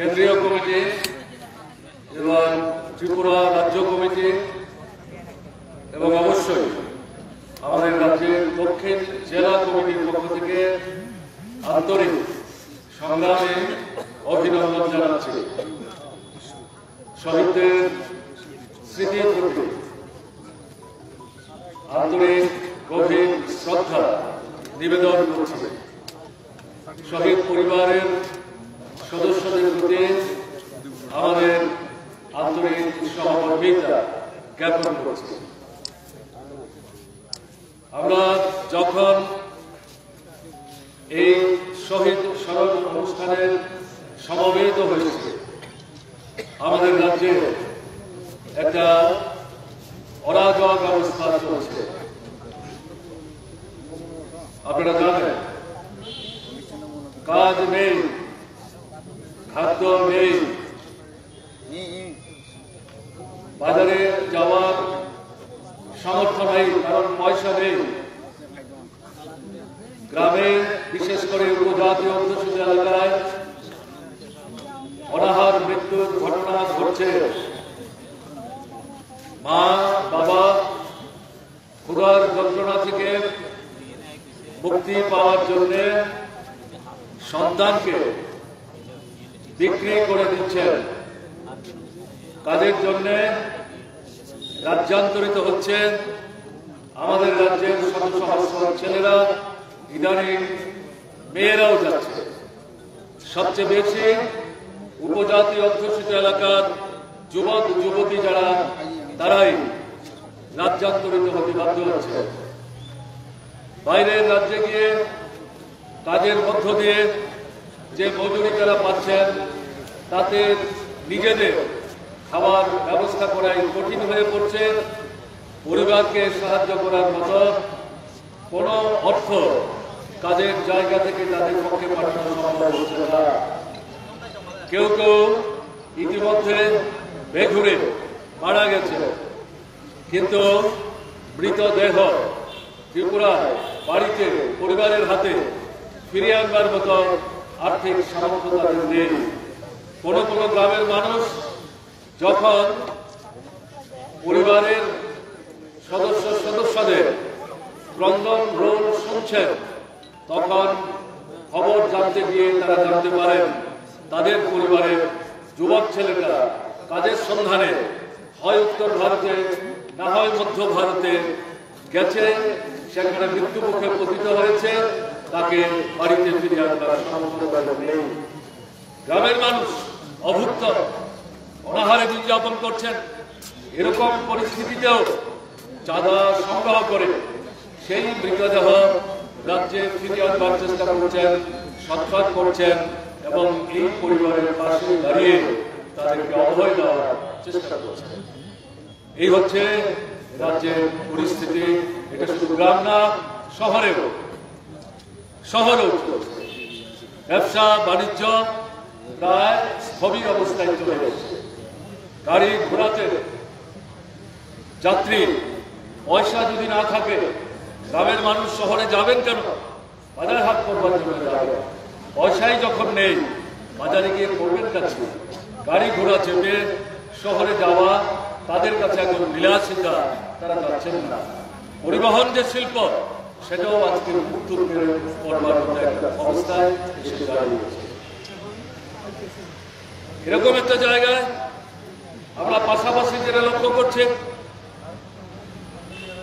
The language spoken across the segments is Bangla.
কেন্দ্রীয় কমিটি এবং ত্রিপুরা রাজ্য কমিটি এবং অবশ্যই আমাদের রাজ্যের দক্ষিণ জেলা কমিটির পক্ষ থেকে আন্তরিক সংগ্রামে অভিনন্দন জানাচ্ছি। শহীদদের স্মৃতির প্রতি আন্তরিক গভীর শ্রদ্ধা নিবেদন করছি। শহীদ পরিবারের সদস্যদের প্রতি আমাদের আন্তরিক সহমর্মিতা জ্ঞাপন করছি। আমরা যখন এই শহীদ স্মরণ অনুষ্ঠানের সমবেত হয়েছে, আমাদের রাজ্যে একটা অরাজক অবস্থা চলছে। আপনারা জানেন, কাজ নেই বাজারে যাওয়ার সামর্থ্য নেই, কারণ পয়সা নেই। গ্রামে বিশেষ করে উপজাতি অধ্যুষিত এলাকায় অনাহার মৃত্যুর ঘটনা ঘটছে। মা, বাবা ক্ষুধার যন্ত্রণা থেকে মুক্তি পাওয়ার জন্য সন্তানকে বিক্রি করে দিচ্ছেন। কাজের জন্য রাজ্যান্তরিত হচ্ছে আমাদের রাজ্যের সহস্র ছেলেরা, ইদানিং মেয়েরাও যাচ্ছে। সবচেয়ে বেশি উপজাতি অধ্যুষিত এলাকার যুবক, যুবতী যারা, তারাই রাজ্যান্তরিত হতে বাধ্য হচ্ছে। বাইরের রাজ্যে গিয়ে কাজের মধ্য দিয়ে যে মজুরি তারা পাচ্ছেন, তাতে নিজেদের খাবার ব্যবস্থা করাই কঠিন হয়ে পড়ছে। পরিবারকে সাহায্য করার মতো কোনো অর্থ কাজের জায়গা থেকে তাদের পক্ষে পাঠানো সম্ভব হচ্ছে না। কেউ কেউ ইতিমধ্যে বেঘুরে মারা গেছে। কিন্তু মৃতদেহ ত্রিপুরায় বাড়িতে পরিবারের হাতে ফিরিয়ে আনবার মতো আর্থিক সামর্থ্য তাদের নেই কোনো কোনো গ্রামের মানুষ যখন পরিবারের সদস্য সদস্যদের ক্রন্দন রোল শুনছেন, তখন খবর জানতে গিয়ে তারা জানতে পারেন, তাদের পরিবারের যুবক ছেলেরা কাজের সন্ধানে হয় উত্তর ভারতে, না হয় মধ্য ভারতে গেছে, সেখানে মৃত্যুমুখে পতিত হয়েছে। তাকে বাড়িতে নেই গ্রামের মানুষ অভুক্ত, অনাহারে দিন যাপন করছেন। এরকম পরিস্থিতিতেও চাঁদা সংগ্রহ করে সেই মৃতদেহ রাজ্যে ফিরিয়ে আনবার চেষ্টা করছেন সৎপাত করছেন এবং এই পরিবারের পাশে দাঁড়িয়ে তাদেরকে অভয় দেওয়ার চেষ্টা করছেন। এই হচ্ছে রাজ্যের পরিস্থিতি। এটা শুধু গ্রাম না, শহরেও শহরেও চলছে। ব্যবসা, বাণিজ্য প্রায় স্থবির অবস্থায় চলে গেছে। গাড়ি ঘোরাতে যাত্রী পয়সা যদি না থাকে, গ্রামের মানুষ শহরে যাবেন কেন? বাজার হাট করবার জন্য পয়সাই যখন নেই, বাজারে গিয়ে করবেন কাছে গাড়ি ঘোড়া চেপে শহরে যাওয়া, তাদের কাছে এখন বিলাসিতা, তারা যাচ্ছেন না। পরিবহন যে শিল্প সেটাও আজকে উত্তর করবার অবস্থায় এসে দাঁড়িয়েছে। এরকম একটা জায়গায় আমরা পাশাপাশি যেটা লক্ষ্য করছি,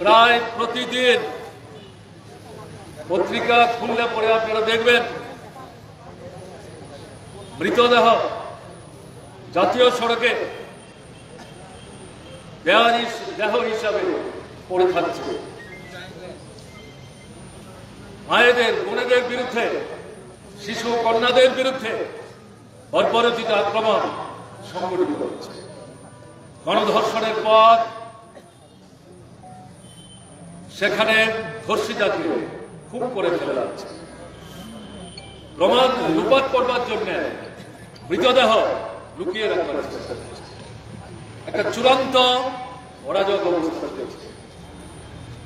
প্রায় প্রতিদিন পত্রিকা খুললে পরে আপনারা দেখবেন, মৃতদেহ জাতীয় সড়কে দেহ হিসাবে পড়ে থাকছে। মায়েদের, বোনেদের বিরুদ্ধে, শিশু কন্যাদের বিরুদ্ধে বর্বরচিত আক্রমণ সংগঠিত হচ্ছে। গণধর্ষণের পর সেখানে ধর্ষিতাকে খুব করে ফেলে যাচ্ছে। প্রমাণ লুপাত করবার জন্য মৃতদেহ লুকিয়ে রাখবার। একটা চূড়ান্ত অরাজক অবস্থা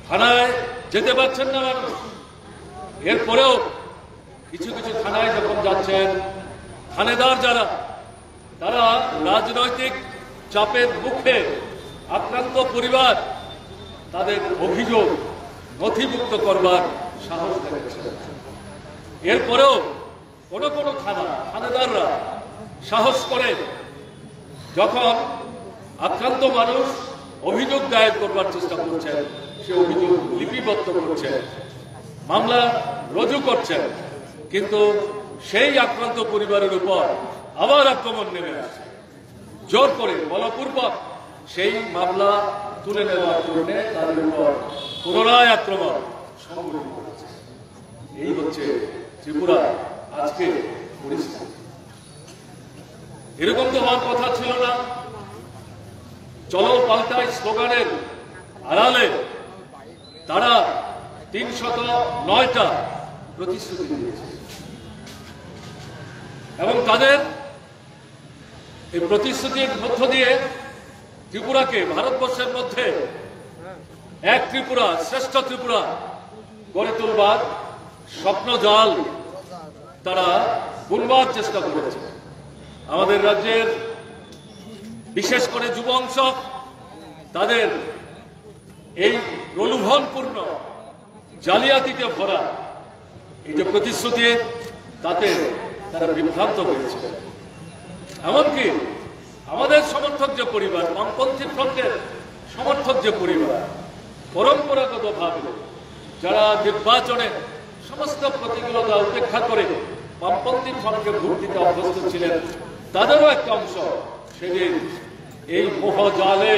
থানায় যেতে পারছেন না মানুষ। এরপরেও কিছু কিছু থানায় যখন যাচ্ছেন, থানেদার যারা, তারা রাজনৈতিক চাপের মুখে আক্রান্ত পরিবার তাদের অভিযোগ নথিভুক্ত করবার সাহস দেখাচ্ছে। এরপরেও কোনো কোনো থানা, থানাদাররা সাহস করে যখন আক্রান্ত মানুষ অভিযোগ দায়ের করবার চেষ্টা করছেন, সে অভিযোগ লিপিবদ্ধ করছেন। মামলা রুজু করছেন, কিন্তু সেই আক্রান্ত পরিবারের উপর আবার আক্রমণ নেমে আসে। জোর করে বলপূর্বক সেই মামলা তুলে নেওয়ার জন্য তাদের উপর পুনরায় আক্রমণ সংঘটিত করেছে। এই হচ্ছে ত্রিপুরা আজকে পরিস্থিতি। এরকম তো হওয়ার কথা ছিল না। চলো পাল্টায় স্লোগানের আড়ালে তারা তিনশত নয়টা প্রতিশ্রুতি দিয়েছে। এবং তাদের এই প্রতিশ্রুতির মধ্য দিয়ে ত্রিপুরাকে ভারতবর্ষের মধ্যে এক ত্রিপুরা, শ্রেষ্ঠ ত্রিপুরা গড়ে তুলবার স্বপ্ন জাল তারা বুনবার চেষ্টা করেছে। আমাদের রাজ্যের বিশেষ করে যুব অংশ তাদের এই প্রলোভনপূর্ণ জালিয়াতিতে ভরা এই যে প্রতিশ্রুতি তাতে তারা বিভ্রান্ত হয়েছে। এমনকি আমাদের সমর্থক যে পরিবার, বামপন্থী ফ্রন্টের সমর্থক যে পরিবার পরম্পরাগত ভাবে যারা নির্বাচনে সমস্ত প্রতিকূলতা উপেক্ষা করে বামপন্থী ফ্রন্টকে ভোট দিতে অভ্যস্ত ছিলেন, তাদেরও একটা অংশ সেদিন এই মোহ জালে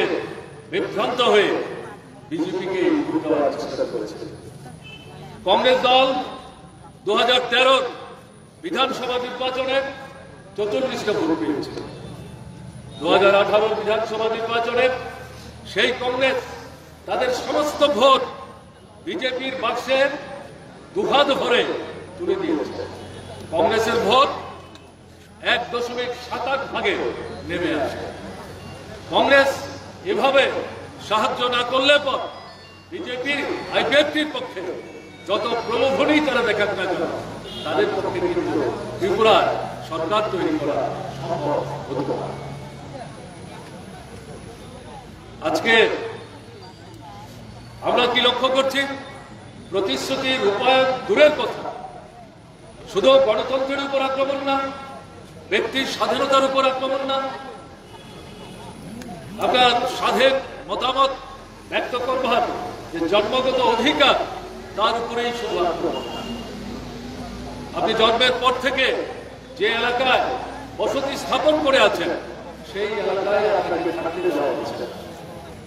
বিভ্রান্ত হয়ে বিজেপিকে ভোট দেওয়ার চেষ্টা করেছে কংগ্রেস দল দু হাজার তেরো বিধানসভা নির্বাচনে চতুর্লিশটা ভোট পেয়েছে। দু হাজার আঠারো বিধানসভা নির্বাচনে সেই কংগ্রেস, তাদের সমস্ত ভোট বিজেপির বাক্সে দুহাত ভরে তুলে দিয়েছে। কংগ্রেসের ভোট এক দশমিক সাত আট ভাগে নেমে আসে। কংগ্রেস এভাবে সাহায্য না করলে পর বিজেপির আইপিএফটির পক্ষে যত প্রলোভনই তারা দেখাক না কেন, তাদের পক্ষে কিন্তু ত্রিপুরায় সরকার তৈরি করা সম্ভব আজকে আমরা কি লক্ষ্য করছি? প্রতিশ্রুতি রূপায়ণ দূরের কথা। শুধু গণতন্ত্রের উপর আক্রমণ না, ব্যক্তির স্বাধীনতার উপর আক্রমণ না। আপনার স্বাধীন মতামত ব্যক্ত করবার যে জন্মগত অধিকার তার উপরেই শুধু আপনি জন্মের পর থেকে যে এলাকায় বসতি স্থাপন করে আছেন, সেই এলাকায়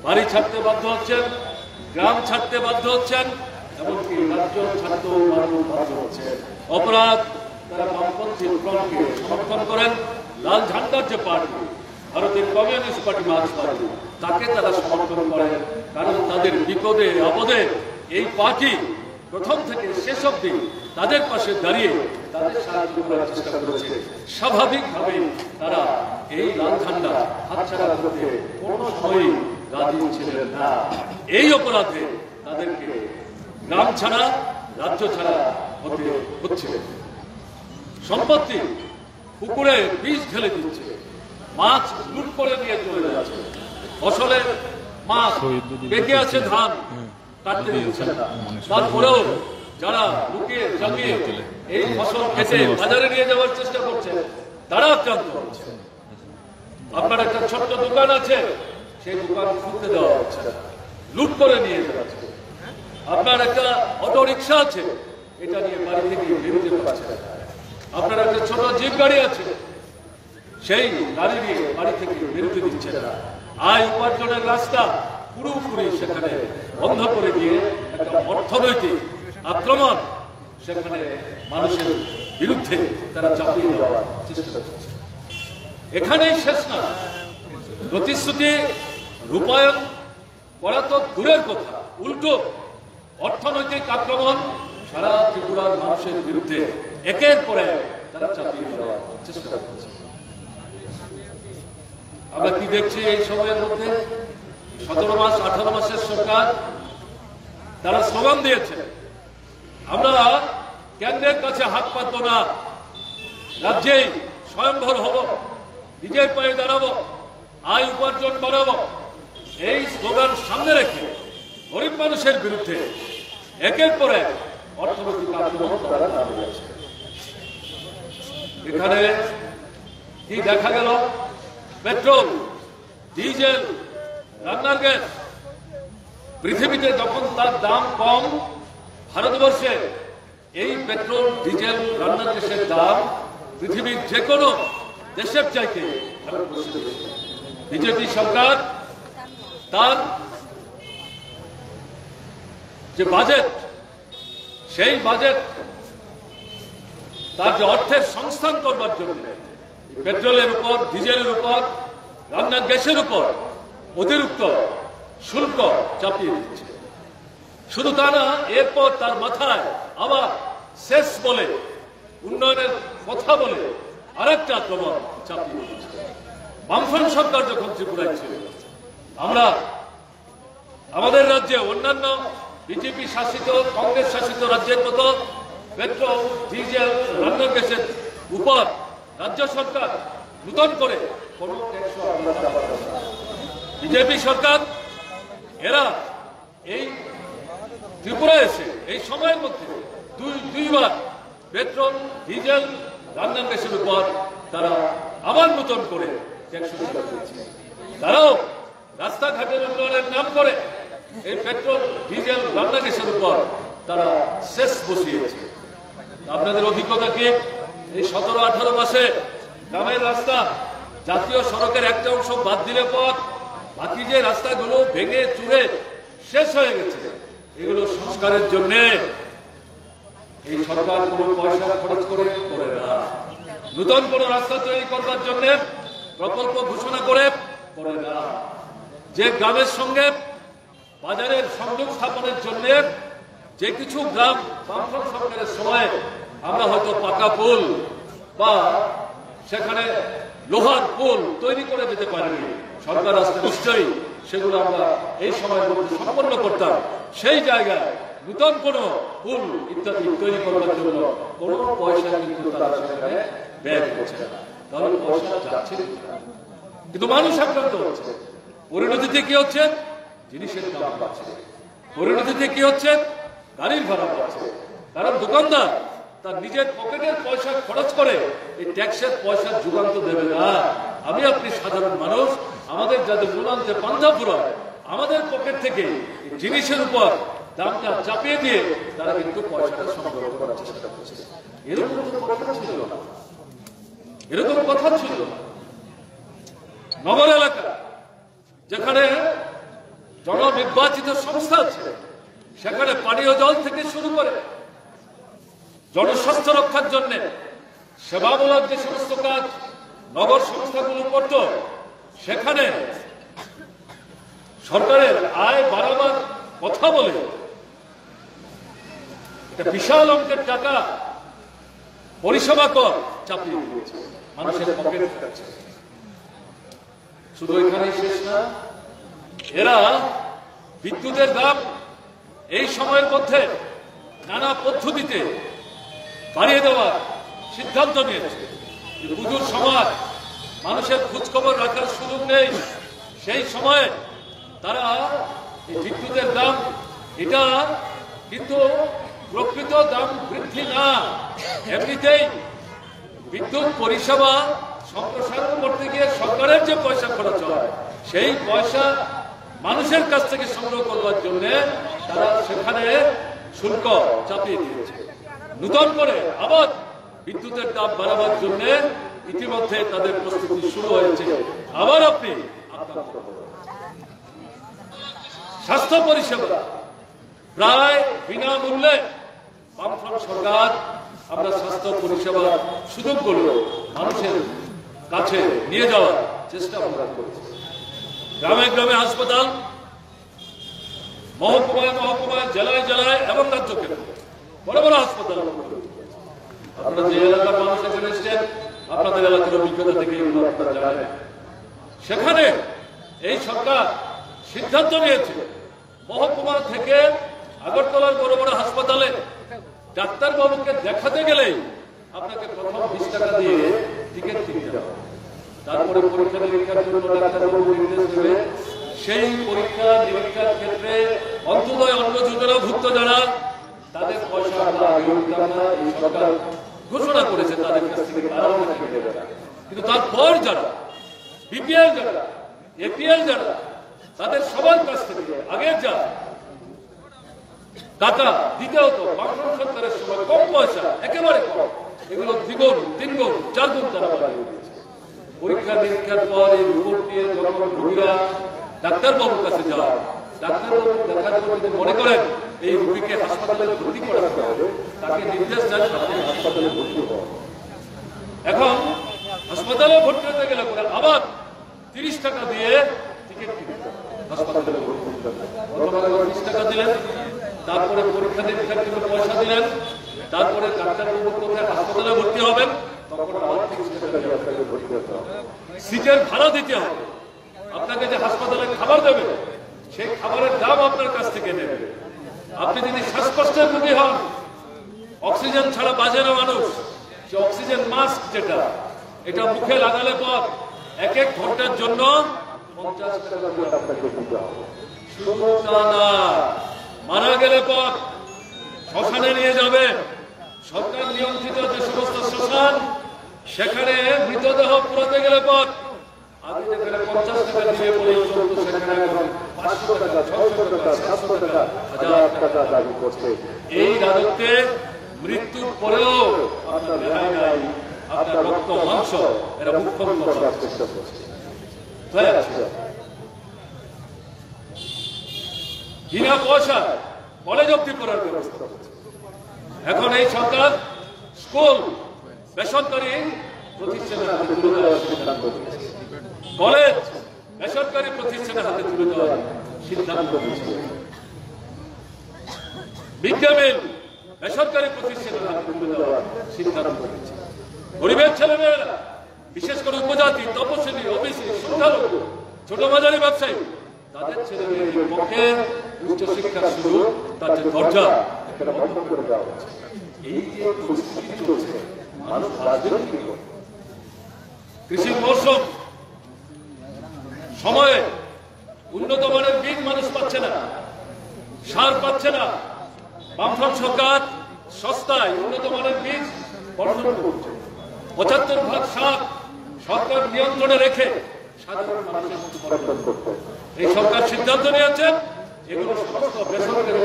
বাড়ি ছাড়তে বাধ্য হচ্ছেন, গ্রাম ছাড়তে বাধ্য হচ্ছেন, এমনকি রাজ্য অপরাধ তারা সমর্থন করেন, লাল ঝান্ডার যে পার্টি, ভারতের কমিউনিস্ট পার্টি মার্ক্স পার্টি, তাকে তারা সমর্থন করেন, কারণ তাদের বিপদে, আপদে এই পার্টি প্রথম থেকে শেষ অব্দি তাদের পাশে দাঁড়িয়ে তাদের সাহায্য করার চেষ্টা করেছে। স্বাভাবিকভাবে তারা এই লাল ঝান্ডা হাতছাড়া করতে কোনো সময়ই রাজি ছিলেন না। এই অপরাধে তাদেরকে গ্রাম ছাড়া রাজ্য ছাড়া হতে হচ্ছে সম্পত্তি পুকুরে বিষ ঢেলে দিচ্ছে মাছ লুট করে নিয়ে চলে যাচ্ছে। ফসলের মাছ পেকে আছে ধান। আপনার একটা ছোট্ট দোকান আছে, সেই দোকান খুলতে দেওয়া হচ্ছে। লুট করে নিয়ে যাচ্ছে আপনার একটা অটো রিক্সা আছে, এটা নিয়ে বাড়ি থেকে বেরোতে পারছে। আপনার একটা ছোট জিপ গাড়ি আছে, সেই গাড়ি নিয়ে বাড়ি থেকে বেরোতে দিচ্ছে। না আয় উপার্জনের রাস্তা পুরোপুরি সেখানে বন্ধ করে দিয়ে একটা অর্থনৈতিক আক্রমণ সেখানে মানুষের বিরুদ্ধে তারা চাপিয়ে দেওয়ার চেষ্টা করছে। এখানেই শেষ না। প্রতিশ্রুতি, রূপায়ণ করা তো দূরের কথা। উল্টো, অর্থনৈতিক আক্রমণ সারা ত্রিপুরার মানুষের বিরুদ্ধে একের পরে তারা চাপিয়ে দেওয়ার চেষ্টা করছে। আমরা কি দেখছি এই সময়ের মধ্যে? সতেরো মাস, আঠারো মাসের সরকার তারা স্লোগান দিয়েছে। আমরা কেন্দ্রের কাছে হাত পাতব না। রাজ্যেই স্বয়ংভর হব, নিজের পায়ে দাঁড়াবো, আয় উপার্জন বাড়াবো। এই স্লোগান সামনে রেখে গরিব মানুষের বিরুদ্ধে একের পর এক অর্থনৈতিক আক্রমণ এখানে কি দেখা গেল? পেট্রোল, ডিজেল রান্নার পৃথিবীতে যখন তার দাম কম, ভারতবর্ষে এই পেট্রোল, ডিজেল রান্নার গ্যাসের দাম পৃথিবীর যে কোনো দেশের চাইতে বিজেপি সরকার তার যে বাজেট, সেই বাজেট, তার যে অর্থের সংস্থান করবার জন্য, পেট্রোলের উপর, ডিজেলের উপর, রান্নার গ্যাসের উপর অতিরিক্ত শুল্ক চাপিয়ে দিচ্ছে। শুধু তা না, এরপর তার মাথায় আবার শেষ বলে, উন্নয়নের কথা বলে আরেকটা আক্রমণ চাপিয়ে দিচ্ছে। বামফ্রন্ট সরকার যখন ত্রিপুরায় ছিল, আমরা আমাদের রাজ্যে অন্যান্য বিজেপি শাসিত, কংগ্রেস শাসিত রাজ্যের মতো পেট্রোল, ডিজেল, রান্নার গ্যাসের উপর রাজ্য সরকার নূতন করে কোনো ট্যাক্স বিজেপি সরকার, এরা এই ত্রিপুরা এসে, এই সময়ের মধ্যে দুই, দুইবার পেট্রোল, ডিজেল, রান্নার গ্যাসের উপর তারা আবার নূতন করে তারাও রাস্তাঘাটের উন্নয়নের নাম করে এই পেট্রোল, ডিজেল রান্না গ্যাসের উপর তারা শেষ বসিয়েছে। আপনাদের অভিজ্ঞতা কি? এই সতেরো আঠারো মাসে গ্রামের রাস্তা জাতীয় সড়কের একটা অংশ বাদ দিলে পর বাকি যে রাস্তাগুলো ভেঙে চুরে শেষ হয়ে গেছে, এগুলো সংস্কারের জন্য এই সরকার কোনো পয়সা খরচ করে করে না। নতুন কোন রাস্তা তৈরি করবার জন্য প্রকল্প ঘোষণা করে করে না। যে গ্রামের সঙ্গে বাজারের সংযোগ স্থাপনের জন্য যে কিছু গ্রাম বামফ্রন্ট সরকারের সময় আমরা হয়তো পাকা পুল বা সেখানে লোহার পুল তৈরি করে দিতে পারিনি। সরকার আসতে নিশ্চয়ই সেগুলো আমরা এই সময়ের মধ্যে সম্পন্ন করতাম। সেই জায়গায় নূতন কোনো পুল ইত্যাদি তৈরি করবার জন্য কোনো পয়সা কিন্তু তারা সেখানে ব্যয় করছে না। তাহলে পয়সা যাচ্ছে কিন্তু মানুষ আক্রান্ত হচ্ছে। পরিণতিতে কি হচ্ছে? জিনিসের দাম বাড়ছে। পরিণতিতে কি হচ্ছে? গাড়ির ভাড়া বাড়ছে। কারণ দোকানদার তার নিজের পকেটের পয়সা খরচ করে এই ট্যাক্সের পয়সা যুগান্ত দেবে না। আমি আপনি সাধারণ মানুষ যাদের মূলান্তে আমাদের পকেট থেকে জিনিসের উপর দামটা চাপিয়ে দিয়ে তারা কিন্তু পয়সাটা সংগ্রহ করার চেষ্টা করছে। এরকম কথা ছিল না। এরকম কথা ছিল নগর এলাকা, যেখানে জননির্বাচিত সংস্থা আছে, সেখানে পানীয় জল থেকে শুরু করে জনস্বাস্থ্য রক্ষার জন্য সেবামূলক যে সমস্ত কাজ নগর সংস্থাগুলো করত, সেখানে সরকারের আয় বাড়াবার কথা বলে। একটা বিশাল অঙ্কের টাকা পরিষেবা কর চাপিয়ে দিয়েছে। মানুষের কাছে শুধু এখানেই শেষ না এরা বিদ্যুতের দাম এই সময়ের মধ্যে নানা পদ্ধতিতে বাড়িয়ে দেওয়ার সিদ্ধান্ত নিয়েছে। যে পুজোর সময় মানুষের খোঁজখবর রাখার সুযোগ নেই। সেই সময়ে তারা বিদ্যুতের দাম, এটা কিন্তু প্রকৃত দাম বৃদ্ধি না এমনিতেই বিদ্যুৎ পরিষেবা সম্প্রসারণ করতে গিয়ে সরকারের যে পয়সা খরচ হয়, সেই পয়সা মানুষের কাছ থেকে সংগ্রহ করবার জন্য তারা সেখানে শুল্ক চাপিয়ে দিয়েছে নূতন করে আবার বিদ্যুতের দাম বাড়াবার জন্য ইতিমধ্যে তাদের প্রস্তুতি শুরু হয়েছে আবার আপনি হবেন। স্বাস্থ্য পরিষেবা। প্রায় বিনামূল্যে সরকার আমরা স্বাস্থ্য পরিষেবা সুযোগগুলো মানুষের কাছে নিয়ে যাওয়ার চেষ্টা আমরা করেছি। গ্রামে গ্রামে হাসপাতাল, মহকুমায় মহকুমায়, জেলায় জেলায় এবং রাজ্য কেন্দ্রে বড় বড় হাসপাতাল। আপনারা যে এলাকার মানুষ এখানে এসছেন, আপনাদের এলাকার অভিজ্ঞতা থেকে সেখানে এই সরকার সিদ্ধান্ত নিয়েছে মহকুমা থেকে আগরতলার বড় বড় হাসপাতালে ডাক্তারবাবুকে দেখাতে গেলেই আপনাকে প্রথম বিশ টাকা দিয়ে টিকিট কিনতে হবে তারপরে পরীক্ষা নিরীক্ষার জন্য ডাক্তারবাবু নির্দেশ দেবে সেই পরীক্ষা নিরীক্ষার ক্ষেত্রে অন্তদয় অন্ন যোজনা ভুক্ত যারা, তাদের পয়সা ঘোষণা করেছে তাদের কাছ থেকে। কিন্তু তারপর যারা, বিপিএল যারা, এপিএল যারা তাদের সবার কাছ থেকে আগে যা টাকা দিতে হতো বামফ্রন্ট সরকারের সময় কম পয়সা, একেবারে কম। এগুলো দ্বিগুণ, তিনগুণ, চারগুণ তারা বাড়িয়ে পরীক্ষা নিরীক্ষার পর এই রিপোর্ট নিয়ে যখন রোগীরা ডাক্তারবাবুর কাছে যায়, ডাক্তারবাবু দেখার পর যদি মনে করেন এই রোগীকে হাসপাতালে ভর্তি করাতে হবে, তাকে নির্দেশ দেন আপনি হাসপাতালে ভর্তি হন। এখন হাসপাতালে ভর্তি হতে গেলে আবার তিরিশ টাকা দিয়ে টিকিট কিনতে হবে। হাসপাতালে ভর্তি তারপরে পরীক্ষা নিরীক্ষার জন্য পয়সা দিলেন, তারপরে হাসপাতালে ভর্তি হবেন সিটের ভাড়া দিতে হবে। আপনাকে যে হাসপাতালে খাবার দেবে, সেই খাবারের দাম আপনার কাছ থেকে নেবে। আপনি যদি শ্বাসকষ্টের রোগী হন, অক্সিজেন ছাড়া বাঁচে না মানুষ, যে অক্সিজেন মাস্ক যেটা, এটা মুখে লাগালে পর এক এক ঘণ্টার জন্য পঞ্চাশ টাকা করে। আপনাকে দিতে হবে। শুধু তা না মারা গেলে পর শ্মশানে নিয়ে যাবে। সরকার নিয়ন্ত্রিত যে সমস্ত শ্মশান সেখানে মৃতদেহ পুরাতে গেলে পর আগে যেখানে পঞ্চাশ টাকা দিয়ে বলে চলতো সেখানে এখন পাঁচশো টাকা ছশো টাকা সাতশো টাকা হাজার টাকা। দাবি করছে। এই রাজত্বে মৃত্যুর পরেও আপনার রেহাই নাই আপনার রক্ত মাংস এরা মুখ্যম করার চেষ্টা করছে। বিনা পয়সা কলেজ অব্দি করার ব্যবস্থা এখন এই সরকার স্কুল বেসরকারি প্রতিষ্ঠানের হাতে তুলে দেওয়ার সিদ্ধান্ত কলেজ বেসরকারি প্রতিষ্ঠানের হাতে তুলে দেওয়ার সিদ্ধান্ত বিজ্ঞাপন বেসরকারি প্রতিষ্ঠানের হাতে তুলে দেওয়ার সিদ্ধান্ত নিয়েছে গরিবের ছেলেমেয়েরা বিশেষ করে উপজাতি তপশিলি ওবিসি সংখ্যালঘু ছোট মাঝারি ব্যবসায়ী, তাদের ছেলে মেয়েদের পক্ষে উচ্চশিক্ষার সুযোগ যে দরজা এই যে পরিস্থিতি চলছে মানুষ বাঁচবেন কি করে? মৌসুম সময়ে উন্নত মানের বীজ মানুষ পাচ্ছে না, সার পাচ্ছে না, বামফ্রন্ট সরকার সস্তায় উন্নত মানের বীজ বর্ষণ করছে পঁচাত্তর ভাগ সার সরকার নিয়ন্ত্রণে রেখে সাধারণ মানুষের বর্ষণ এই সরকার সিদ্ধান্ত নিয়েছেন এগুলো সমস্ত বেসরকারি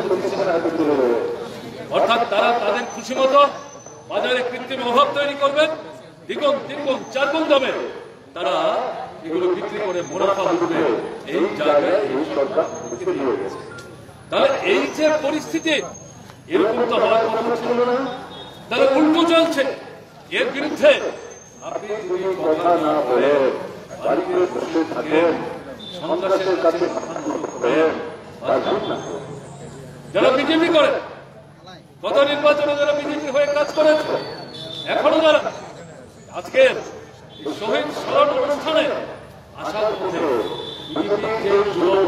অর্থাৎ তারা তাদের খুশি মতো বাজারে কৃত্রিম অভাব তৈরি করবেন দ্বিগুণ তিনগুণ চারগুণ দামে তারা এগুলো বিক্রি করে মুনাফা উঠবে এই জায়গায় এই সরকার তাহলে এই যে পরিস্থিতি এরকম তো হওয়ার কথা ছিল না। তাহলে উল্টো চলছে। এর বিরুদ্ধে কথা না যারা বিজেপি করে, গত নির্বাচনে যারা বিজেপি হয়ে কাজ করেছে, এখনও যারা আজকে শহীদ স্মরণ অনুষ্ঠানে আসার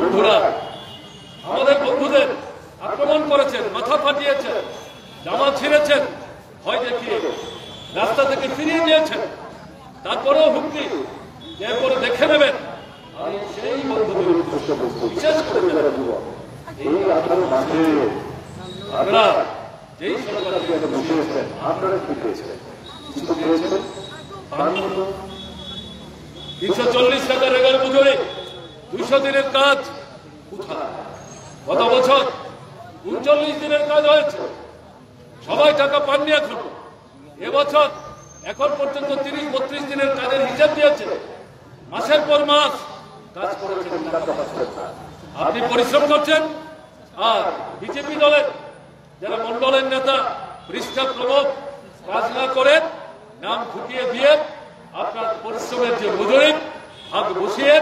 বন্ধুরা, আমাদের বন্ধুদের আক্রমণ করেছেন, মাথা ফাটিয়েছেন, জামা ছিঁড়েছেন, ভয় দেখিয়ে রাস্তা থেকে ফিরিয়ে দিয়েছেন। তারপরেও হুমকি যে এরপরে দেখে নেবেন আমি সেই বিশেষ করে আপনারা যেই সরকার আপনারা কি পেয়েছেন? তিনশো চল্লিশ টাকা রেগার দুইশো দিনের কাজ গত বছর উনচল্লিশ দিনের কাজ হয়েছে। সবাই টাকা পাননি এখন এবছর এখন পর্যন্ত তিরিশ, বত্রিশ দিনের কাজের হিসাব দিয়েছে মাসের পর মাস কাজ করেছেন। আপনি পরিশ্রম করছেন, আর বিজেপি দলের যারা মন্ডলের নেতা পৃষ্ঠা প্রমোদ, কাজ না করে নাম ঢুকিয়ে দিয়ে আপনার পরিশ্রমের যে মজুরি, হাত বসিয়ে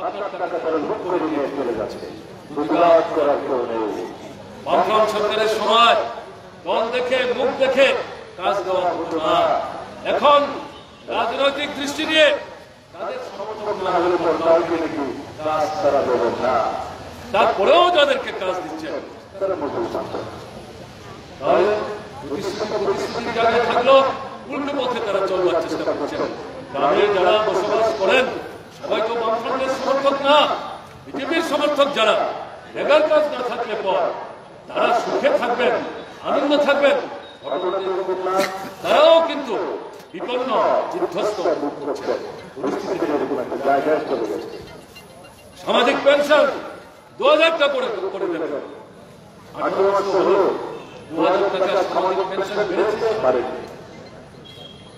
আপনার টাকা সরকারের সময় দল দেখে, মুখ দেখে কাজ দেওয়া এখন রাজনৈতিক দৃষ্টি নিয়ে তারপরেও যাদেরকে কাজ জায়গায় থাকলেও উল্টো পথে তারা চলবার চেষ্টা করছেন। গ্রামে যারা বসবাস করে বামফ্রন্টের সমর্থক না, বিজেপির সমর্থক যারা। লেগাল কাজ না থাকলে পর তারা সুখে থাকবেন, আনন্দ থাকবেন। তারাও কিন্তু বিপন্ন বিধ্বস্ত সামাজিক পেনশন দু হাজার টাকা করে করে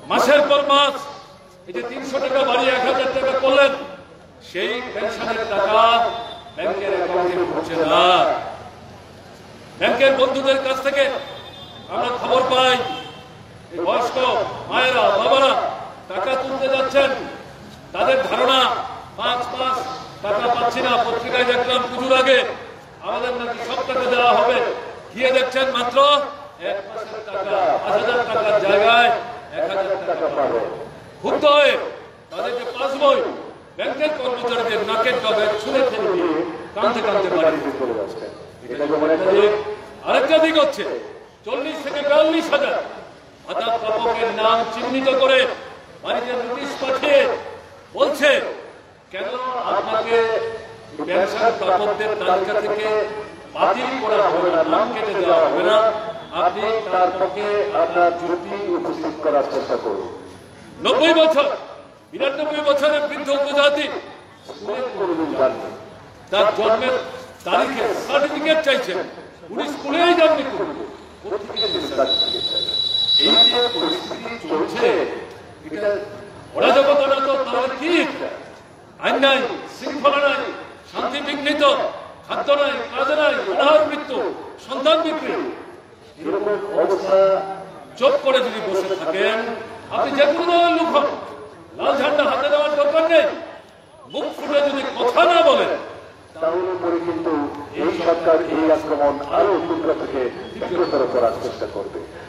মাসের পর মাস এই যে তিনশো টাকা বাড়িয়ে এক হাজার টাকা করলেন, সেই পেনশনের টাকা ব্যাংকের অ্যাকাউন্টে ঢুকছে না। ব্যাংকের বন্ধুদের কাছ থেকে আমরা খবর পাই বয়স্ক মায়েরা বাবারা টাকা তুলতে যাচ্ছেন। তাদের ধারণা পাঁচ পাঁচ টাকা পাচ্ছি না পত্রিকায় দেখলাম পুজোর আগে। আমাদের নাকি সব টাকা দেওয়া হবে। গিয়ে দেখছেন মাত্র এক মাসের টাকা পাঁচ হাজার টাকার জায়গায় এক হাজার টাকা পাবে। ক্ষুব্ধ হয়ে তাদের যে পাসবই ব্যাংকের কর্মচারীদের নাকের ডবে ছুঁড়ে ফেলে দিয়ে কাঁদতে কাঁদতে বাড়ি আরেকটা দিক হচ্ছে চল্লিশ থেকে বিয়াল্লিশ হাজার প্রাপকের নাম চিহ্নিত করে বাড়িতে নোটিশ পাঠিয়ে বলছে, কেন আপনাকে পেনশন প্রাপকদের তালিকা থেকে বাতিল করা হবে না, নাম কেটে দেওয়া হবে না, আপনি তার পক্ষে আপনার যুক্তি উপস্থিত করার চেষ্টা করুন। নব্বই বছর, বিরানব্বই বছরের বৃদ্ধ উপজাতি তার জন্মের তারিখে সার্টিফিকেট চাইছেন, উনি স্কুলেই যাননি কোনো। এই সন্তান বিক্রি করে যদি বসে থাকেন আপনি যে কোনো লোক লাল ঝান্ডা হাতে দেওয়ার দরকার নেই মুখ ফুটে যদি কথা না বলেন কিন্তু এই আক্রমণ আরও তীব্র থেকে করার চেষ্টা করবে।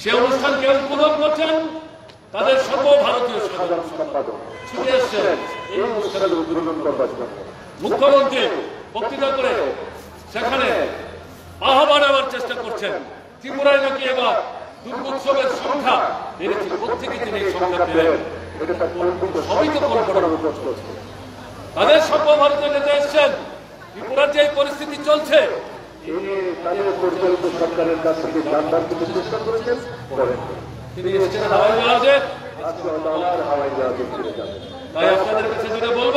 সে অনুষ্ঠানকে উদ্বোধন করছেন? তাদের ছুটে এসছেন। এই অনুষ্ঠানের মুখ্যমন্ত্রী বক্তৃতা করে সেখানে পাহা আবার চেষ্টা করছেন। ত্রিপুরায় নাকি এবার দুর্গোৎসবের সংখ্যা বেড়েছে। প্রত্যেকে তিনি সবই তো চলছে তাদের সর্বভারতীয় নেতা এসছেন। ত্রিপুরার যে পরিস্থিতি চলছে এই নিয়ে তাদের পরিচালিত সরকারের কাছ থেকে জানবার কিন্তু চেষ্টা করেছেন করেন তিনি হাওয়াই জাহাজে। আজকে হয়তো হাওয়াই জাহাজে ফিরে যাবেন তাই আপনাদের কাছে যেটা বলব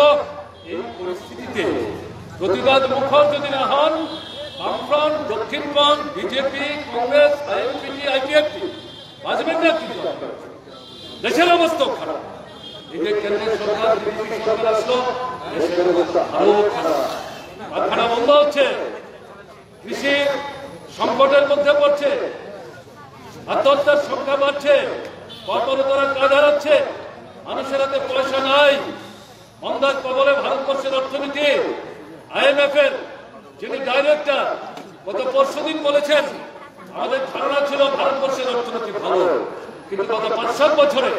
এই পরিস্থিতিতে প্রতিবাদ মুখর যদি না হন বামফ্রন্ট দক্ষিণপন্থ বিজেপি কংগ্রেস আইএনপিটি আইপিএফটি বাঁচবেন না কিন্তু। দেশের অবস্থাও খারাপ। এই যে কেন্দ্রের সরকার বিজেপি সরকার আসলো দেশের অবস্থা আরও খারাপ। কারখানা বন্ধ হচ্ছে। কৃষি সংকটের মধ্যে পড়ছে, আত্মহত্যার সংখ্যা বাড়ছে কর্মরতরা কাজ হারাচ্ছে, মানুষের হাতে পয়সা নাই। মন্দার কবলে ভারতবর্ষের অর্থনীতি আইএমএফ এর যিনি ডাইরেক্টর গত পরশু দিন বলেছেন, আমাদের ধারণা ছিল ভারতবর্ষের অর্থনীতি ভালো, কিন্তু গত পাঁচ সাত বছরে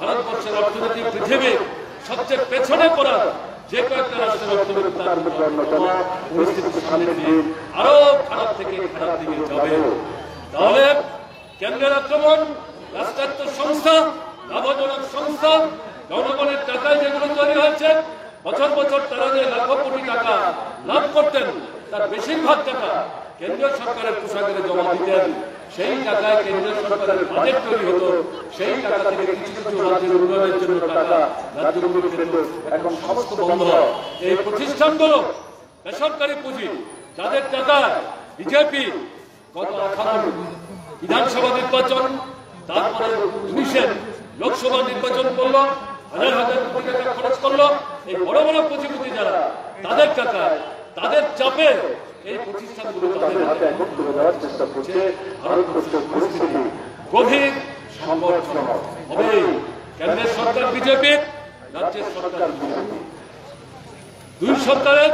ভারতবর্ষের অর্থনীতি পৃথিবীর সবচেয়ে পেছনে পড়া যে কয়েকটা রাষ্ট্রের অর্থনীতি তার মধ্যে অন্যতম পরিস্থিতি সামনে দিয়ে আরও খারাপ থেকে খারাপ দিকে যাবে তাহলে কেন্দ্রের আক্রমণ রাষ্ট্রায়ত্ত সংস্থা লাভজনক সংস্থা জনগণের টাকায় যেগুলো তৈরি হয়েছে বছর বছর তারা যে লাখ কোটি টাকা লাভ করতেন তার বেশিরভাগ টাকা কেন্দ্রীয় সরকারের পোশাকের জমা দিতেন। সেই টাকায় কেন্দ্রীয় সরকারের বাজেট তৈরি হতো। সেই টাকা থেকে কিছু কিছু রাজ্যের উন্নয়নের জন্য টাকা রাজ্যগুলো পেত এখন সমস্ত বন্ধ। এই প্রতিষ্ঠানগুলো বেসরকারি পুঁজি যাদের টাকা বিজেপি গত আঠারো বিধানসভা নির্বাচন তারপরে উনিশের লোকসভা নির্বাচন করল হাজার হাজার কোটি টাকা খরচ করল। এই বড় বড় পুঁজিপতি যারা তাদের টাকা তাদের চাপে এই প্রতিষ্ঠানগুলো তাদের তাদের হাতে হাতে এখন তুলে দেওয়ার চেষ্টা করছে ভারতবর্ষের পরিস্থিতি। গভীর সংগঠন হবে। কেন্দ্রের সরকার বিজেপি রাজ্যের সরকার বিজেপি। দুই সরকারের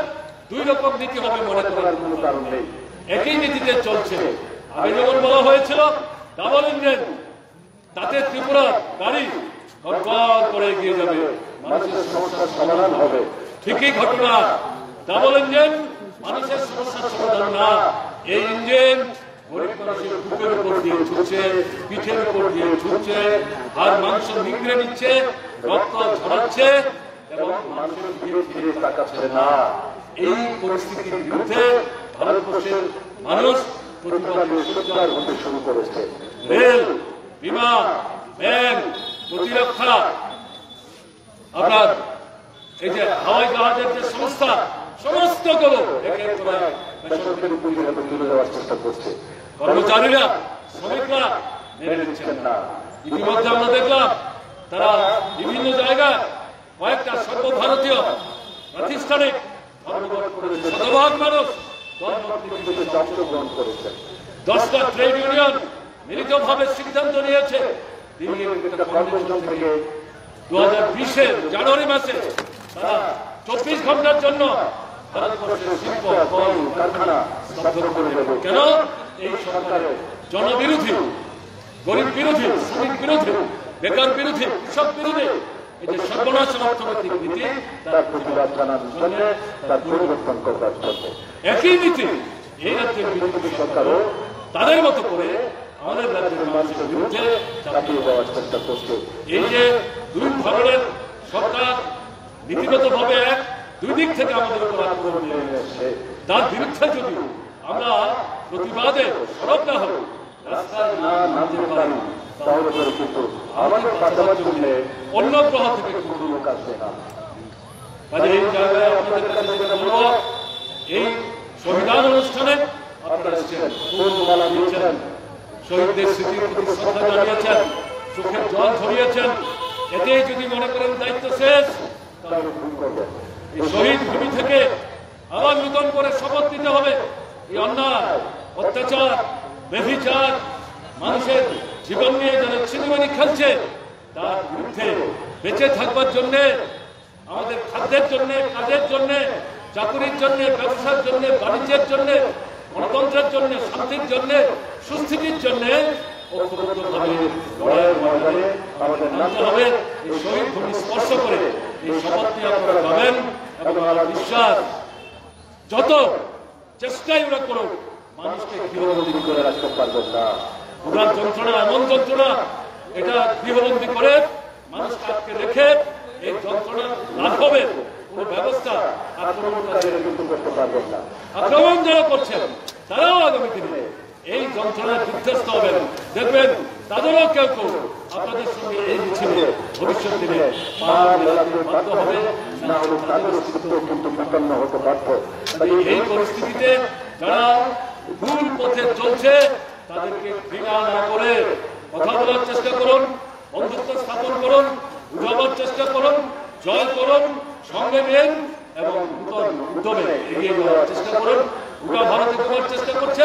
দুই রকম নীতি হবে মনে করার করার কোনো কারণ নেই। একই নীতিতে চলছে। আগে যেমন বলা হয়েছিল ডাবল ইঞ্জিন তাতে ত্রিপুরা গাড়ি গড়গড় করে এগিয়ে যাবে। মানুষের সমস্যার সমাধান হবে। ঠিকই ঘটনা। ডাবল ইঞ্জিন মানুষের সমস্যার সমাধান না। এই ইঞ্জিন মানুষ প্রতিবাদ প্রতিবাদে সোচ্চার রেল, বিমান, ব্যাংক, প্রতিরক্ষা। আপনার এই যে হাওয়াই জাহাজের যে সংস্থা সমস্তগুলো একের পর এক বেসরকারি পুঁজির হাতে তুলে দেওয়ার চেষ্টা করছে। কর্মচারীরা শ্রমিকরা মেনে নিচ্ছেন না। ইতিমধ্যে আমরা দেখলাম তারা বিভিন্ন জায়গায় কয়েকটা সর্বভারতীয় প্রাতিষ্ঠানিক শতভাগ মানুষ অংশগ্রহণ করেছেন দশটা ট্রেড ইউনিয়ন মিলিতভাবে সিদ্ধান্ত নিয়েছে। দু হাজার বিশের জানুয়ারি মাসে তারা চব্বিশ ঘণ্টার জন্য ভারতবর্ষের শিল্প কল কারখানা স্তব্ধ করে দেবে কেন? এই সরকারের জনবিরোধী গরিব বিরোধী শ্রমিক বিরোধী বেকার বিরোধী কৃষক বিরোধী এই যে সর্বনাশ অর্থনৈতিক নীতি তার তার প্রতিবাদ জানানোর জন্য তার পরিবর্তন করবার জন্য। একই নীতি এই রাজ্যের বিরোধী সরকারও তাদের মতো করে আমাদের রাজ্যের মানুষের বিরুদ্ধে চাপিয়ে চাপিয়ে দেওয়ার চেষ্টা করছে। এই যে দুই ধরনের সরকার নীতিগতভাবে এক দুই দিক থেকে আমাদের। তার বিরুদ্ধে যদি আমরা প্রতিবাদে সরব না হই না পারি তাহলে কিন্তু আমাদের অন্য গ্রহ থেকে কোনো কোনো লোক আসবে না এই জায়গায় আপনাদের কাছে যেটা এই সংবিধান অনুষ্ঠানে আপনারা এসেছেন ফুল মালা দিয়েছেন, শহীদদের স্মৃতির প্রতি শ্রদ্ধা জানিয়েছেন, চোখের জল ধরিয়েছেন এতে যদি মনে করেন দায়িত্ব শেষ, তাহলে ভুল করবেন এই শহীদ ভূমি থেকে আবার নতুন করে শপথ নিতে হবে। এই অন্যায়, অত্যাচার বেভিচার মানুষের জীবন নিয়ে যারা ছিনিমানি খেলছে, তার বিরুদ্ধে বেঁচে থাকবার জন্য, আমাদের খাদ্যের জন্য, কাজের জন্য, চাকরির জন্য, ব্যবসার জন্য, বাণিজ্যের জন্য, গণতন্ত্রের জন্য, শান্তির জন্য, সুস্থিতির জন্য ঐক্যবদ্ধভাবে লড়াইয়ের ময়দানে আমাদের নামতে হবে, এই শহীদ ভূমি স্পর্শ করে। এই শপথ আপনারা পাবেন এবং আমার বিশ্বাস যত চেষ্টাই ওরা করুক মানুষকে গৃহবন্দী করে করে রাখতে পারবেন না। ওনার যন্ত্রণা এমন যন্ত্রণা এটা গৃহবন্দী করে মানুষকে আটকে রেখে এই যন্ত্রণা লাঘবের কোন ব্যবস্থা আক্রমণ যারা করছেন তারাও আগামী দিনে এই যন্ত্রণার বিধ্বস্ত হবেন। দেখবেন তাদেরও কেউ কেউ আপনাদের সঙ্গে এই মিছিলে ভবিষ্যৎ দিনে বাধ্য হবে। না হলে তাদের অস্তিত্ব কিন্তু বিপন্ন হতে পারত এই পরিস্থিতিতে যারা ভুল পথে চলছে তাদেরকে ঘৃণা না করে কথা বলার চেষ্টা করুন বন্ধুত্ব স্থাপন করুন বুঝাবার চেষ্টা করুন জয় করুন সঙ্গে নেন এবং নূতন উদ্যমে এগিয়ে যাওয়ার চেষ্টা করুন। গোটা ভারতে দেওয়ার চেষ্টা করছে।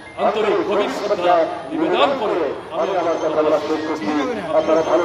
আন্তরিক গভীর শ্রদ্ধা নিবেদন করে আমি আমার কথা বলা শেষ করছি আপনারা ভালো